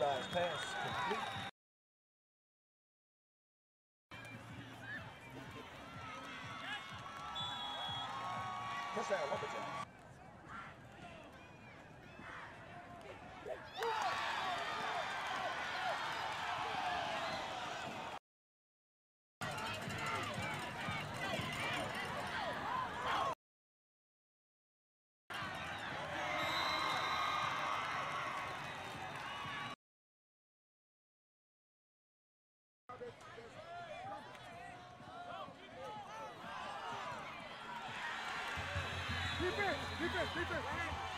Eli's pass complete. Touchdown, Lumberjacks. Keep it! Keep it! Keep it!